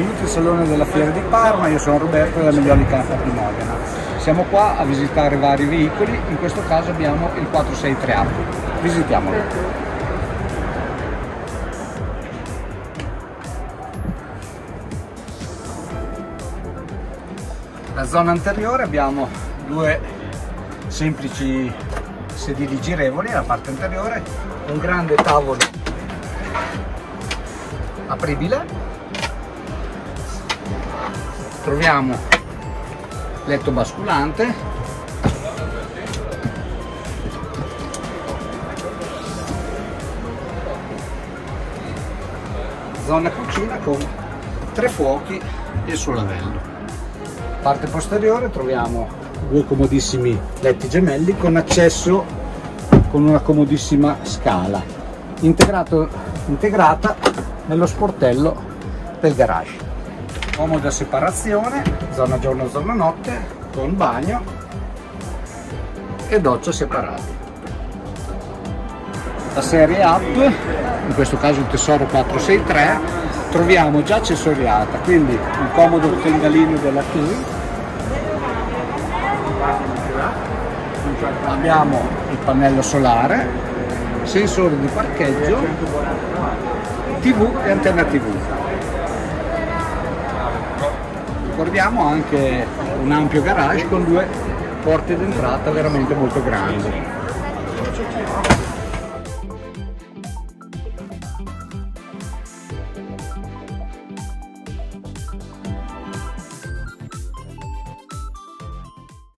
il Salone della Fiera di Parma, io sono Roberto della Miglioli Campa di Modena. Siamo qua a visitare vari veicoli, in questo caso abbiamo il 463A. Visitiamolo. La zona anteriore abbiamo due semplici sedili girevoli alla parte anteriore, un grande tavolo apribile, troviamo letto basculante, zona cucina con tre fuochi e il suo lavello. Parte posteriore troviamo due comodissimi letti gemelli con accesso con una comodissima scala integrato, integrata nello sportello del garage comoda separazione zona giorno zona notte con bagno e doccia separati la serie up in questo caso il tesoro 463 troviamo già accessoriata quindi un comodo pendolino della T abbiamo il pannello solare, sensore di parcheggio, tv e antenna tv. Ricordiamo anche un ampio garage con due porte d'entrata veramente molto grandi.